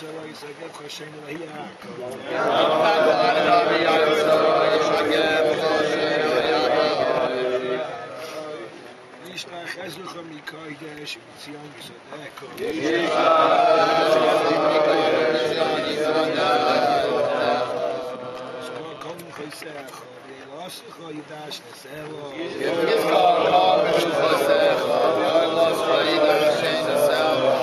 Szavaizsegem, Hashem, Lehiák. Yishbach Ezrucha Mikoidesh, Zion Tzedeko. Zkokom Chosecho, Yelosecho Yidash Neselo. Yishbach Chosecho, Yelosecho Yidash Neselo. Yelosecho Yidash Neselo.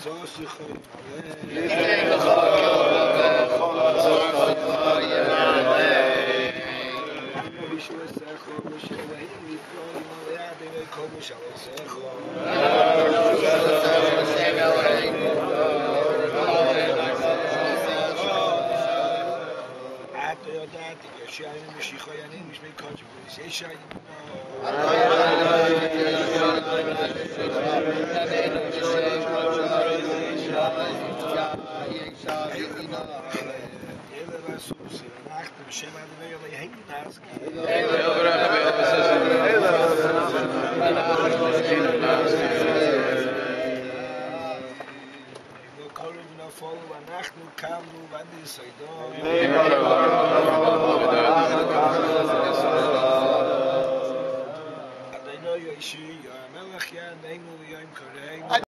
خطاش خدمه مش وسخو مش وهي مكون ويعد بكم مش وسخو حتى يدعت يا شيخ مش يخيانين مش بيكاج بوليس ايش شايف الله אנחנו קמנו ואני סיידון. אדוני ישי, המלך יעננו ויום קוראים.